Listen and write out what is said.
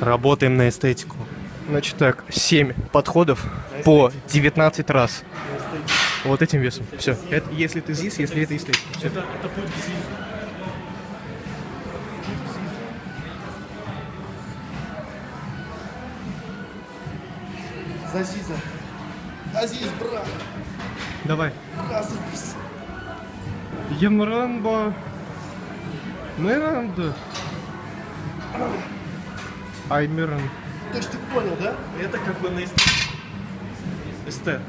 Работаем на эстетику. Значит так, 7 подходов по 19 раз. Вот этим весом. Все. Это если ты здесь, если это эстетика. Всё. Азиза. Азиз, брат. Давай. Азиз. Емранба. Миранда. Аймиран. То есть ты понял, да? Это как бы на. Эстет.